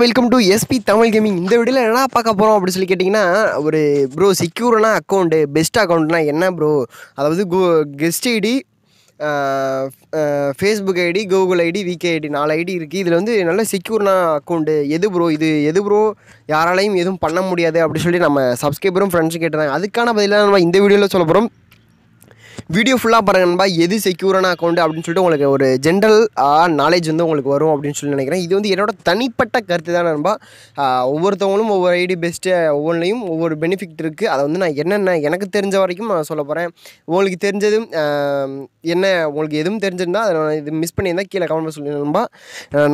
Welcome to SP Tamil gaming இந்த வீடியோவில் என்ன பார்க்க போகிறோம் அப்படின்னு சொல்லி கேட்டிங்கன்னா ஒரு ப்ரோ செக்யூரான அக்கௌண்ட்டு பெஸ்ட் அக்கௌண்ட்னா என்ன ப்ரோ அதாவது கோ guest ID Facebook ID Google ID VK ID நாலு ஐடி இருக்குது இதில் வந்து நல்ல செக்யூர்னா அக்கௌண்ட்டு எது ப்ரோ இது? எது ப்ரோ யாராலையும் எதுவும் பண்ண முடியாது அப்படின்னு சொல்லி நம்ம சப்ஸ்கிரைபரும் ஃப்ரெண்ட்ஸும் கேட்டிருந்தாங்க. அதுக்கான பதிலாக நம்ம இந்த வீடியோவில் சொல்ல போகிறோம் வீடியோ ஃபுல்லாக பாருங்க நண்பா. எது செக்யூரான அக்கௌண்ட் அப்படின்னு சொல்லிட்டு உங்களுக்கு ஒரு ஜென்ரல் நாலேஜ் வந்து உங்களுக்கு வரும் அப்படின்னு சொல்லி நினைக்கிறேன். இது வந்து என்னோட தனிப்பட்ட கருத்து தான் நண்பா. ஒவ்வொருத்தவங்களும் ஒவ்வொரு ஐடி பெஸ்ட்டு ஒவ்வொன்றையும் ஒவ்வொரு பெனிஃபிட் இருக்குது அதை வந்து நான் என்னென்ன எனக்கு தெரிஞ்ச வரைக்கும் நான் சொல்ல போகிறேன் உங்களுக்கு தெரிஞ்சதும் என்ன உங்களுக்கு எதுவும் தெரிஞ்சிருந்தால் அதை நான் இது மிஸ் பண்ணியிருந்தால் கீழே கமெண்ட் சொல்லி நண்பா.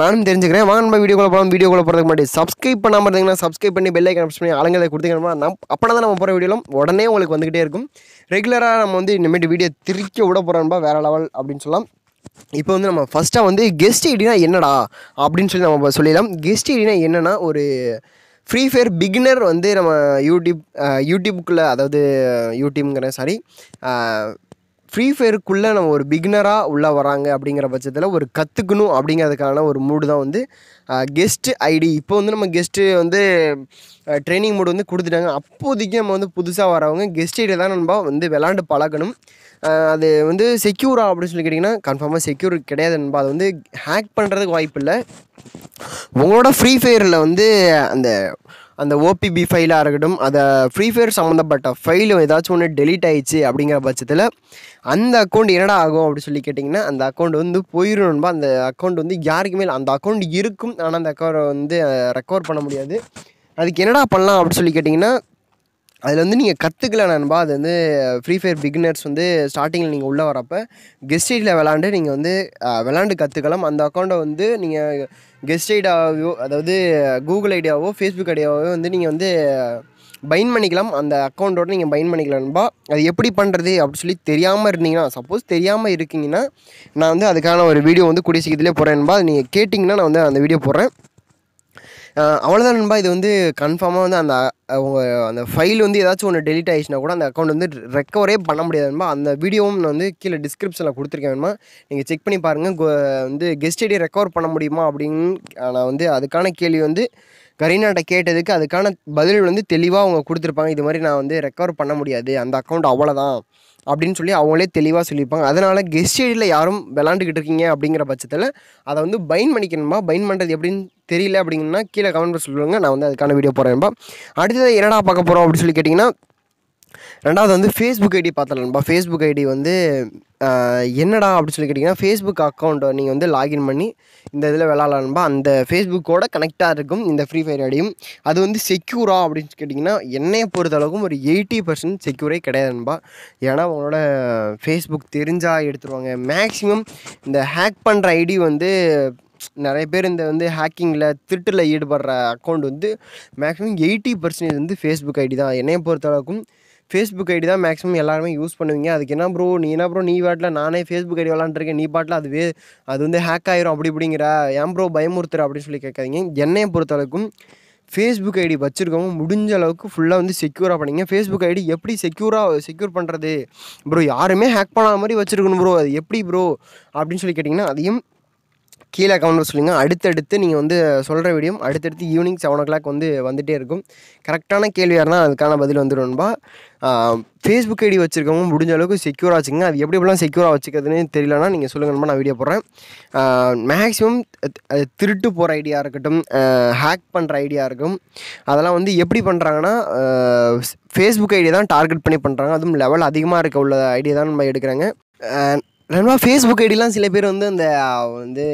நானும் தெரிஞ்சுக்கிறேன். வாங்க வீடியோ வீடியோக்குள்ள போகலாம் வீடியோக்குள்ள போகிறதுக்கு முன்னாடி சப்ஸ்கிரைப் பண்ணாமல் இருந்தீங்கன்னா சப்ஸ்கிரைப் பண்ணி பெல் ஐக்கன் பண்ணி ஆளுங்களை கொடுத்தீங்கன்னா நம் அப்போ தான் நம்ம போகிற வீடியோலாம் உடனே உங்களுக்கு வந்துக்கிட்டே இருக்கும். ரெகுலராக நம்ம வந்து இனிமேட்டு வீடியோ திருக்க விட போகிறான்பா வேறு லெவல் அப்படின்னு சொல்லலாம். இப்போ வந்து நம்ம ஃபஸ்ட்டாக வந்து கெஸ்ட் ஐடினா என்னடா அப்படின்னு சொல்லி நம்ம சொல்லிடலாம். கெஸ்ட் ஐடினா என்னென்னா ஒரு ஃப்ரீ ஃபயர் பிகினர் வந்து நம்ம யூடியூப் யூடியூப்புக்குள்ளே அதாவது யூடியூப்ங்கிற சாரி ஃப்ரீ ஃபயருக்குள்ளே நம்ம ஒரு பிகினராக உள்ளே வராங்க அப்படிங்கிற பட்சத்தில் ஒரு கற்றுக்கணும் அப்படிங்கிறதுக்கான ஒரு மூடு தான் வந்து கெஸ்ட்டு ஐடி இப்போ வந்து நம்ம கெஸ்ட்டு வந்து ட்ரைனிங் மூடு வந்து கொடுத்துட்டாங்க. அப்போதைக்கு நம்ம வந்து புதுசாக வரவங்க கெஸ்ட் ஐடி தான் நம்ம வந்து விளாண்டு பழகணும். அது வந்து செக்யூரா அப்படின்னு சொல்லி கேட்டிங்கன்னா கன்ஃபார்மாக செக்யூர் கிடையாது நண்பா. அது வந்து ஹேக் பண்ணுறதுக்கு வாய்ப்பு இல்லை. உங்களோட ஃப்ரீ ஃபயரில் வந்து அந்த அந்த ஓபிபி ஃபைலாக இருக்கட்டும் அதை ஃப்ரீ ஃபயர் சம்மந்தப்பட்ட ஃபைல் ஏதாச்சும் ஒன்று டெலீட் ஆயிடுச்சு அப்படிங்கிற பட்சத்தில் அந்த அக்கௌண்ட் என்னடா ஆகும் அப்படின்னு சொல்லி கேட்டிங்கன்னா அந்த அக்கௌண்ட் வந்து போயிடணும்பா அந்த அக்கௌண்ட் வந்து யாருக்குமே அந்த அக்கௌண்ட் இருக்கும் ஆனால் அந்த அக்கௌண்ட் வந்து ரெக்கவர் பண்ண முடியாது. அதுக்கு என்னடா பண்ணலாம் அப்படின்னு சொல்லி கேட்டிங்கன்னா அதில் வந்து நீங்கள் கற்றுக்கல நண்பா. அது வந்து ஃப்ரீ ஃபயர் பிகினர்ஸ் வந்து ஸ்டார்டிங்கில் நீங்கள் உள்ளே வரப்போ கெஸ்ட் ஐடியில் விளாண்டு நீங்கள் வந்து விளாண்டு கற்றுக்கலாம் அந்த அக்கௌண்ட்டை வந்து நீங்கள் கெஸ்ட் ஐடியாவோ அதாவது கூகுள் ஐடியாவோ ஃபேஸ்புக் ஐடியாவோ வந்து நீங்கள் வந்து பைன் பண்ணிக்கலாம். அந்த அக்கௌண்ட்டோட நீங்கள் பைன் பண்ணிக்கலாம் நண்பா. அது எப்படி பண்ணுறது அப்படின்னு சொல்லி தெரியாமல் இருந்தீங்கன்னா சப்போஸ் தெரியாமல் இருக்கீங்கன்னா நான் வந்து அதுக்கான ஒரு வீடியோ வந்து கூடிய சீக்கிரத்திலே நண்பா. அது நீங்கள் கேட்டிங்கன்னா நான் வந்து அந்த வீடியோ போடுறேன். அவ்வளோதான் நண்பா. இது வந்து கன்ஃபார்மாக வந்து அந்த அவங்க அந்த ஃபைல் வந்து ஏதாச்சும் ஒன்று டெலிட் ஆயிடுச்சுன்னா கூட அந்த அக்கௌண்ட் வந்து ரெக்கவரே பண்ண முடியாது நண்பா. அந்த வீடியோவும் நான் வந்து கீழே டிஸ்கிரிப்ஷனில் கொடுத்துருக்கேன் வேணுமா நீங்கள் செக் பண்ணி பாருங்கள் வந்து கெஸ்ட் ஐடி ரெக்கவர் பண்ண முடியுமா அப்படின்னு நான் வந்து அதுக்கான கேள்வி வந்து கரீனாட்ட கேட்டதுக்கு அதுக்கான பதில் வந்து தெளிவாக அவங்க கொடுத்துருப்பாங்க. இது மாதிரி நான் வந்து ரெக்கவர் பண்ண முடியாது. அந்த அக்கௌண்ட் அவ்வளோதான் அப்படின்னு சொல்லி அவங்களே தெளிவாக சொல்லியிருப்பாங்க. அதனால் கெஸ்ட் ஐடியில் யாரும் விளாண்டுக்கிட்டு இருக்கீங்க அப்படிங்கிற பட்சத்தில் அதை வந்து பைன் பண்ணிக்கணுமா பைன் பண்ணுறது எப்படின்னு தெரியல அப்படிங்கன்னா கீழே கமெண்ட் சொல்லுவாங்க நான் வந்து அதுக்கான வீடியோ போகிறேன்பா அடுத்தது என்னடா பார்க்க போகிறோம் அப்படின்னு சொல்லி கேட்டிங்கன்னா ரெண்டாவது வந்து ஃபேஸ்புக் ஐடி பார்த்தலாம்ப்பா ஃபேஸ்புக் ஐடி வந்து என்னடா அப்படின்னு சொல்லி கேட்டிங்கன்னா ஃபேஸ்புக் அக்கௌண்ட்டை நீங்கள் வந்து லாகின் பண்ணி இந்த இதில் விளாட்லான்பா அந்த ஃபேஸ்புக்கோட கனெக்டாக இருக்கும் இந்த ஃப்ரீ ஃபயர் ஐடியும் அது வந்து செக்யூரா அப்படின்னு கேட்டிங்கன்னா என்னையை பொறுத்தளவுக்கும் ஒரு எயிட்டி பர்சன்ட் செக்யூரே கிடையாதுன்பா ஏன்னா உங்களோட ஃபேஸ்புக் தெரிஞ்சால் எடுத்துருவாங்க. மேக்ஸிமம் இந்த ஹேக் பண்ணுற ஐடி வந்து நிறைய பேர் இந்த வந்து ஹேக்கிங்கில் திருட்டில் ஈடுபடுற அக்கௌண்ட் வந்து மேக்ஸிமம் எயிட்டி பர்சன்டேஜ் வந்து ஃபேஸ்புக் ஐடி தான். என்னையை பொறுத்தளவுக்கும் ஃபேஸ்புக் ஐடி தான் மேக்ஸிமம் எல்லாருமே யூஸ் பண்ணுவீங்க. அதுக்கு என்ன ப்ரோ நீ என்ன ப்ரோ நீ பாட்டில் நானே ஃபேஸ்புக் ஐடி விளாண்டுருக்கேன் நீ பாட்டில் அதுவே அது வந்து ஹேக் ஆயிரும் அப்படி இப்படிங்கிற ஏன் ப்ரோ பயமுறுத்துற அப்படின்னு சொல்லி கேட்காதீங்க. என்னையை பொறுத்தளவுக்கும் ஃபேஸ்புக் ஐடி வச்சுருக்கவங்க முடிஞ்ச அளவுக்கு ஃபுல்லாக வந்து செக்யூராக பண்ணிங்க. ஃபேஸ்புக் ஐடி எப்படி செக்யூராக செக்யூர் பண்ணுறது ப்ரோ யாருமே ஹேக் பண்ணாத மாதிரி வச்சுருக்கணும் ப்ரோ அது எப்படி ப்ரோ அப்படின்னு சொல்லி கேட்டிங்கன்னா அதையும் கீழே கமெண்ட் சொல்லுங்கள் அடுத்தடுத்து நீங்கள் வந்து சொல்கிற வீடியோ அடுத்தடுத்து ஈவினிங் செவன் ஓ கிளாக் வந்து வந்துகிட்டே இருக்கும். கரெக்டான கேள்வியாக இருந்தால் அதுக்கான பதில் வந்துடும்பா ஃபேஸ்புக் ஐடி வச்சுருக்கவங்க முடிஞ்ச அளவுக்கு செக்யூராக வச்சுங்க அது எப்படி எப்படிலாம் செக்யூராக வச்சுக்கிறதுன்னு தெரியலனா நீங்கள் சொல்லுங்கம்மா நான் வீடியோ போடுறேன். மேக்ஸிமம் திருட்டு போகிற ஐடியா இருக்கட்டும் ஹேக் பண்ணுற ஐடியா இருக்கும். அதெல்லாம் வந்து எப்படி பண்ணுறாங்கன்னா ஃபேஸ்புக் ஐடியா தான் டார்கெட் பண்ணி பண்ணுறாங்க அதுவும் லெவல் அதிகமாக இருக்க உள்ள ஐடியா தான் நம்ம எடுக்கிறாங்க. நண்பா ஃபேஸ்புக் ஐடிலாம் சில பேர் வந்து அந்த வந்து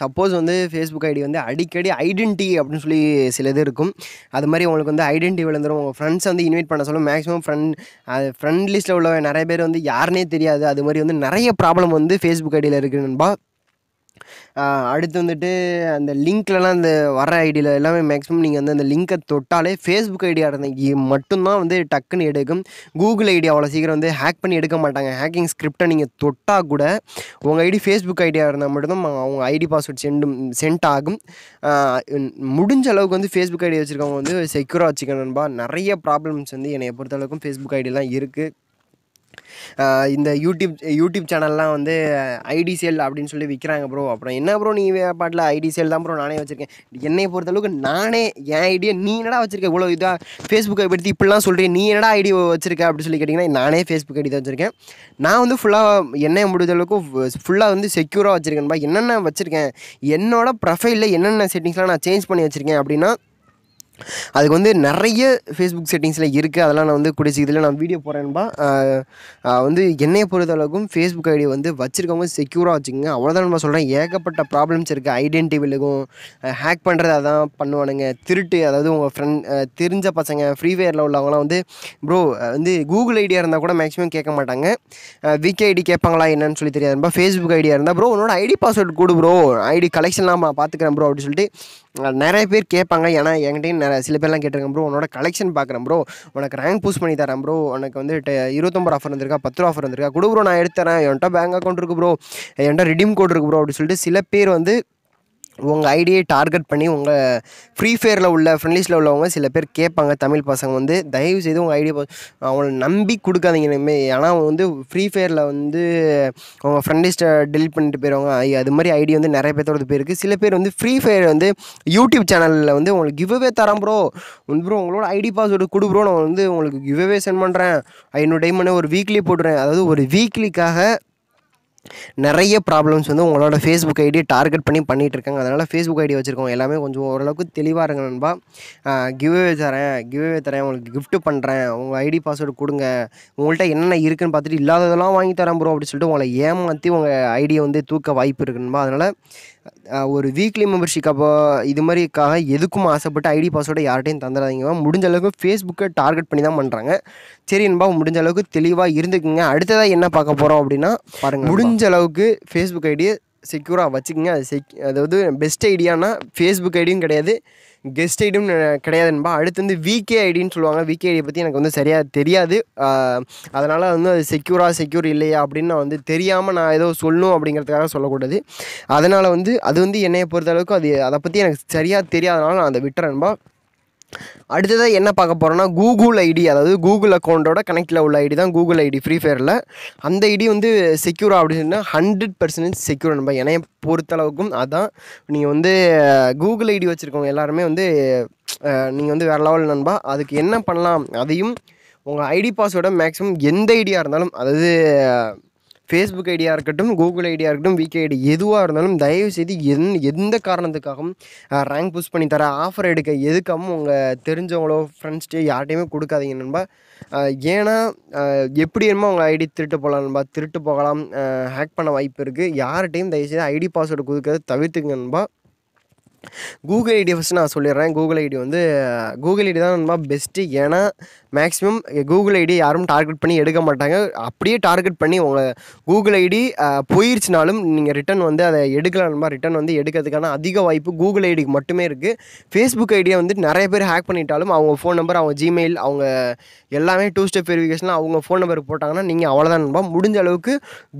சப்போஸ் வந்து ஃபேஸ்புக் ஐடி வந்து அடிக்கடி ஐடென்டி அப்படின்னு சொல்லி சில இது இருக்கும். அது மாதிரி உங்களுக்கு வந்து ஐடென்டி விழுந்துடும் உங்கள் ஃப்ரெண்ட்ஸ் வந்து இன்வைட் பண்ண சொல்லும். மேக்ஸிமம் ஃப்ரெண்ட் அது ஃப்ரெண்ட் லிஸ்ட்டில் உள்ள நிறைய பேர் வந்து யாருனே தெரியாது. அது மாதிரி வந்து நிறைய ப்ராப்ளம் வந்து ஃபேஸ்புக் ஐடியில் இருக்குது நண்பா. அடுத்து வந்துட்டு அந்த லிங்க்லலாம் அந்த வர ஐடியில் எல்லாமே மேக்ஸிமம் நீங்கள் வந்து அந்த லிங்கை தொட்டாலே ஃபேஸ்புக் ஐடியா இருந்தீங்க மட்டும்தான் வந்து டக்குன்னு எடுக்கும். கூகுள் ஐடி அவ்வளோ சீக்கிரம் வந்து ஹேக் பண்ணி எடுக்க மாட்டாங்க. ஹேக்கிங் ஸ்கிரிப்டை நீங்கள் தொட்டால் கூட உங்கள் ஐடி ஃபேஸ்புக் ஐடியா இருந்தால் மட்டும்தான் அவங்க ஐடி பாஸ்வேர்ட் சென்டும் சென்ட் ஆகும். முடிஞ்ச அளவுக்கு வந்து ஃபேஸ்புக் ஐடி வச்சுருக்கவங்க வந்து செக்யூராக வச்சுக்கணும்பா நிறைய ப்ராப்ளம்ஸ் வந்து என்னை பொறுத்த அளவுக்கும் ஃபேஸ்புக் ஐடியெலாம் இருக்குது இந்த யூடியூப் யூடியூப் சேனல்லாம் வந்து ஐடி சேல் அப்படின்னு சொல்லி விற்கிறாங்க ப்ரோ அப்புறம் என்ன ப்ரோ நீ பாட்டில் ஐடி சேல் தான் ப்ரோ நானே வச்சுருக்கேன். என்னை பொறுத்தளவுக்கு நானே என் ஐடியா நீ என்னடா வச்சுருக்க? இவ்வளோ இதாக ஃபேஸ்புக்கை பற்றி இப்படிலாம் சொல்கிறேன் நீ என்னடா ஐடி வச்சுருக்க அப்படின்னு சொல்லி கேட்டிங்கன்னா நானே ஃபேஸ்புக் ஐடி தான் வச்சுருக்கேன். நான் வந்து ஃபுல்லாக என்னை முடிஞ்ச அளவுக்கு ஃபுல்லாக வந்து செக்யூராக வச்சுருக்கேன்பா. என்னென்ன வச்சுருக்கேன்? என்னோடய ப்ரொஃபைலில் என்னென்ன செட்டிங்ஸ்லாம் நான் சேஞ்ச் பண்ணி வச்சுருக்கேன் அப்படின்னா அதுக்கு வந்து நிறைய ஃபேஸ்புக் செட்டிங்ஸில் இருக்குது அதெல்லாம் நான் வந்து கூடிய சீக்கிரத்தில் நான் வீடியோ போகிறேன்பா வந்து என்னையை பொறுத்தளவுக்கும் ஃபேஸ்புக் ஐடி வந்து வச்சுருக்கவங்க செக்யூராக வச்சுக்கோங்க. அவ்வளோதான் நம்ம சொல்கிறேன் ஏகப்பட்ட ப்ராப்ளம்ஸ் இருக்குது ஐடென்டி விழுகும். ஹேக் பண்ணுறது அதான் பண்ணுவானுங்க. திருட்டு அதாவது உங்கள் ஃப்ரெண்ட் தெரிஞ்ச பசங்க ஃப்ரீ ஃபயரில் உள்ளவங்களாம் வந்து ப்ரோ வந்து கூகுள் ஐடியா இருந்தால் கூட மேக்ஸிமம் கேட்க மாட்டாங்க. விக் ஐடி கேட்பாங்களா என்னன்னு சொல்லி தெரியாதுப்பா ஃபேஸ்புக் ஐடியா இருந்தால் ப்ரோ உன்னோட ஐடி பாஸ்வேர்டு கொடு ப்ரோ ஐடி கலெக்ஷன்லாம் நான் பார்த்துக்கிறேன் ப்ரோ அப்படின்னு சொல்லிட்டு நிறைய பேர் கேட்பாங்க. ஏன்னா என்கிட்டயும் நிறைய சில பேர்லாம் கேட்டிருக்கேன் ப்ரோ உன்னோட கலெக்ஷன் பார்க்குறேன் ப்ரோ உனக்கு ரேங்க் பூஸ் பண்ணி தரேன் ப்ரோ உனக்கு வந்து இருபத்தொம்பது ஆஃபர் வந்திருக்கா பத்து ரூபா ஆஃபர் வந்திருக்கா. கொடு ப்ரோ நான் எடுத்து தரேன் என்கிட்ட பேங்க் அக்கௌண்ட் இருக்குது ப்ரோ என்கிட்ட ரிடீம் கோட் இருக்குது ப்ரோ அப்படின்னு சொல்லிட்டு சில பேர் வந்து உங்கள் ஐடியை டார்கெட் பண்ணி உங்கள் ஃப்ரீ ஃபயரில் உள்ள ஃப்ரெண்ட்லிஸ்ட்டில் உள்ளவங்க சில பேர் கேட்பாங்க. தமிழ் பசங்க வந்து தயவு செய்து உங்கள் ஐடியை அவங்கள நம்பி கொடுக்காதீங்க இனிமேல் ஏன்னா அவங்க வந்து ஃப்ரீ ஃபயரில் வந்து உங்கள் ஃப்ரெண்ட்லிஸ்ட்டை டெலிட் பண்ணிட்டு போயிடுவாங்க அது மாதிரி ஐடி வந்து நிறைய பேர்த்தோட போயிருக்கு. சில பேர் வந்து ஃப்ரீ ஃபயர் வந்து யூடியூப் சேனலில் வந்து உங்களுக்கு கிவ்அவே தரேன் ப்ரோ வந்து ப்ரோ உங்களோட ஐடி பாஸ்வேர்டு கொடு ப்ரோ நான் வந்து உங்களுக்கு கிவ்அவே சென்ட் பண்ணுறேன் ஐநூறு டைம் ஒரு வீக்லி போட்டுறேன். அதாவது ஒரு வீக்லிக்காக நிறைய ப்ராப்ளம்ஸ் வந்து உங்களோட ஃபேஸ்புக் ஐடி டார்கெட் பண்ணி பண்ணிகிட்டு இருக்காங்க. அதனால் ஃபேஸ்புக் ஐடி வச்சுருக்கோம் எல்லாமே கொஞ்சம் ஓரளவுக்கு தெளிவாக இருங்க நண்பா. கிவ்வே தரேன் கிவ்வே தரேன் உங்களுக்கு கிஃப்ட்டு பண்ணுறேன் உங்கள் ஐடி பாஸ்வேர்டு கொடுங்க. உங்கள்கிட்ட என்னென்ன இருக்குன்னு பார்த்துட்டு இல்லாததெல்லாம் வாங்கி தரேன் ப்ரோ அப்படின்னு சொல்லிட்டு உங்களை ஏமாற்றி உங்கள் ஐடியை வந்து தூக்க வாய்ப்பு இருக்குன்பா அதனால் ஒரு வீக்லி மெம்பர்ஷிப் அப்போ இது மாதிரிக்காக எதுக்கும் ஆசைப்பட்டு ஐடி பாஸ்வேர்டை யார்கிட்டையும் தந்துடாதீங்க முடிஞ்ச அளவுக்கு ஃபேஸ்புக்கை டார்கெட் பண்ணி தான் பண்ணுறாங்க சரி என்பா முடிஞ்ச அளவுக்கு தெளிவாக இருந்துக்குங்க. அடுத்ததாக என்ன பார்க்க போகிறோம் அப்படின்னா பாருங்கள் முடிஞ்ச அளவுக்கு ஃபேஸ்புக் ஐடியை செக்யூராக வச்சுக்கோங்க. அது செக் அதாவது பெஸ்ட் ஐடியானா ஃபேஸ்புக் ஐடியும் கிடையாது. கெஸ்ட் ஐடியும் கிடையாதுன்பா அடுத்து வந்து விகே ஐடின்னு சொல்லுவாங்க. விகே ஐடியை பற்றி எனக்கு வந்து சரியாக தெரியாது. அதனால் வந்து அது செக்யூராக செக்யூர் இல்லையா அப்படின்னு நான் வந்து தெரியாமல் நான் ஏதோ சொல்லணும் அப்படிங்கிறதுக்காக சொல்லக்கூடாது. அதனால் வந்து அது வந்து என்னையை பொறுத்த அளவுக்கு அது அதை பற்றி எனக்கு சரியாக தெரியாதனால நான் அதை விட்டுறேன்பா அடுத்ததாக என்ன பார்க்க போகிறோன்னா கூகுள் ஐடி அதாவது கூகுள் அக்கௌண்ட்டோட கனெக்டில் உள்ள ஐடி தான் கூகுள் ஐடி ஃப்ரீ ஃபயரில் அந்த ஐடி வந்து செக்யூரா அப்படின்னு ஹண்ட்ரட் பர்சன்டேஜ் செக்யூர் நம்ம என்னைய பொறுத்தளவுக்கும் அதான். நீங்கள் வந்து கூகுள் ஐடி வச்சுருக்கவங்க எல்லாருமே வந்து நீங்கள் வந்து வேறு லெவல் நண்பா அதுக்கு என்ன பண்ணலாம்? அதையும் உங்கள் ஐடி பாஸ்வேர்டை மேக்ஸிமம் எந்த ஐடியா இருந்தாலும் அதாவது ஃபேஸ்புக் ஐடியா இருக்கட்டும் கூகுள் ஐடியா இருக்கட்டும் விகே ஐடி எதுவாக இருந்தாலும் தயவு செய்து எந் எந்த காரணத்துக்காகவும் ரேங்க் புஷ் பண்ணி தர ஆஃபர் எடுக்க எதுக்காகவும் உங்கள் தெரிஞ்சவங்களோ ஃப்ரெண்ட்ஸ்ட்டு யார்ட்டையுமே கொடுக்காதீங்க நண்பா. ஏன்னா எப்படி என்னமோ உங்கள் ஐடி திருட்டு போகலாம் நண்பா. திருட்டு போகலாம் ஹேக் பண்ண வாய்ப்பு இருக்குது யார்கிட்டையும் தயவுசெய்து ஐடி பாஸ்வேர்டு கொடுக்கறது தவிர்த்துங்க நண்பா. கூகுள் ஐடி ஃபஸ்ட்டு நான் சொல்லிடுறேன். கூகுள் ஐடி வந்து கூகுள் ஐடி தான் ரொம்ப பெஸ்ட்டு ஏன்னா மேக்ஸிமம் கூகுள் ஐடி யாரும் டார்கெட் பண்ணி எடுக்க மாட்டாங்க. அப்படியே டார்கெட் பண்ணி உங்கள் கூகுள் ஐடி போயிருச்சுனாலும் நீங்கள் ரிட்டன் வந்து அதை எடுக்கலாம்மா ரிட்டன் வந்து எடுக்கிறதுக்கான அதிக வாய்ப்பு கூகுள் ஐடிக்கு மட்டுமே இருக்குது ஃபேஸ்புக் ஐடியை வந்து நிறைய பேர் ஹேக் பண்ணிட்டாலும் அவங்க ஃபோன் நம்பர் அவங்க ஜிமெயில் அவங்க எல்லாமே டூ ஸ்டெப் வெரிஃபிகேஷன் அவங்க ஃபோன் நம்பர் போட்டாங்கன்னா நீங்கள் அவ்வளோதான் நம்ப முடிஞ்ச அளவுக்கு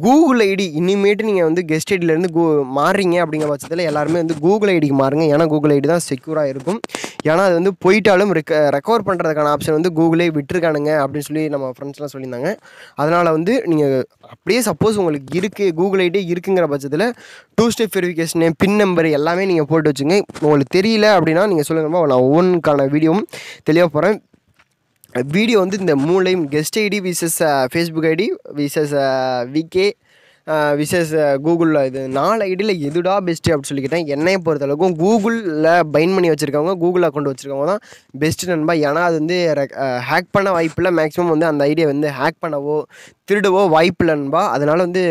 கூகுள் ஐடி இனிமேட்டு நீங்கள் வந்து கெஸ்ட் ஐடியிலேருந்து கூ மாறுறீங்க அப்படிங்கிற பட்சத்தில் எல்லாருமே வந்து கூகுள் ஐடிக்கு மாறுங்க. ஏன்னா கூகுள் ஐடி தான் செக்யூராக இருக்கும். ஏன்னா அது வந்து போயிட்டாலும் ரெக்க ரெக்கவர் பண்ணுறதுக்கான ஆப்ஷன் வந்து கூகுளே விட்டுருக்கானுங்க அப்படின்னு சொல்லி நம்ம ஃப்ரெண்ட்ஸ்லாம் சொல்லியிருந்தாங்க. அதனால் வந்து நீங்கள் அப்படியே சப்போஸ் உங்களுக்கு இருக்குது கூகுள் ஐடி இருக்குங்கிற பட்சத்தில் two step verification pin number எல்லாமே நீங்கள் போட்டு வச்சுங்க. உங்களுக்கு தெரியல அப்படின்னா நீங்கள் சொல்லுங்கம்மா நான் ஒவ்வொன்றுக்கான வீடியோவும் தெளிவாக போகிறேன் வீடியோ வந்து இந்த மூலையும் guest ID versus Facebook ID versus VK versus கூகுளில் இது நாலு ஐடியில் எதுடா பெஸ்ட்டு அப்படின்னு சொல்லிக்கிட்டேன் என்னையை பொறுத்தளவுக்கும் கூகுளில் பைன் பண்ணி வச்சுருக்கவங்க கூகுள் அக்கௌண்ட் வச்சுருக்கவங்க தான் பெஸ்ட்டு நண்பா. ஏன்னா அது வந்து ஹேக் பண்ண வாய்ப்பில்லை. மேக்ஸிமம் வந்து அந்த ஐடியை வந்து ஹேக் பண்ணவோ திருடவோ வாய்ப்பில்லை நண்பா. அதனால் வந்து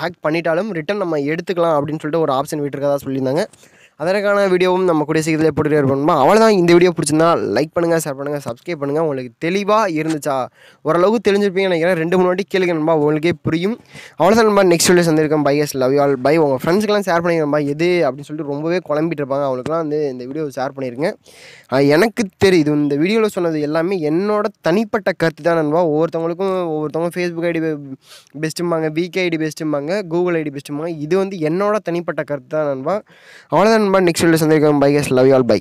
ஹேக் பண்ணிட்டாலும் ரிட்டன் நம்ம எடுத்துக்கலாம் அப்படின்னு சொல்லிட்டு ஒரு ஆப்ஷன் விட்டுருக்கதா சொல்லியிருந்தாங்க. அதற்கான வீடியோவும் நம்ம கூடிய சீக்கிரத்தில் போட்டுகிட்டே இருப்போம் அவ்வளோதான் இந்த வீடியோ பிடிச்சிருந்தா லைக் பண்ணுங்கள் ஷேர் பண்ணுங்கள் சப்ஸ்கிரைப் பண்ணுங்கள் உங்களுக்கு தெளிவாக இருந்துச்சா? ஓரளவுக்கு தெரிஞ்சிருப்பீங்கன்னு நினைக்கிறேன். ரெண்டு மூணு வாட்டி கேளுங்க நண்பா. உங்களுக்கே புரியும். அவ்வளோதான் நண்பா. Next video சந்திருக்கேன். Bye S love all bye உங்கள் ஃப்ரெண்ட்ஸ்க்கெல்லாம் ஷேர் பண்ணிக்கிறப்பா எது? அப்படின்னு சொல்லிட்டு ரொம்பவே குழம்பிட்டு இருப்பாங்க. அவங்களுக்குலாம் வந்து இந்த வீடியோ ஷேர் பண்ணியிருங்க எனக்கு தெரியுது இந்த வீடியோவில் சொன்னது எல்லாமே என்னோட தனிப்பட்ட கருத்து தான் நண்பா. ஒவ்வொருத்தவங்களுக்கும் ஒவ்வொருத்தவங்க ஃபேஸ்புக் ஐடி பெஸ்ட்டும்பாங்க பிகே ஐடி பெஸ்ட்டும்பாங்க கூகுள் ஐடி பெஸ்ட்டும்பாங்க இது வந்து என்னோட தனிப்பட்ட கருத்து தான் நண்பா. அவ்வளோதான் நண்பா next video சந்திருக்கேன் bye S love all bye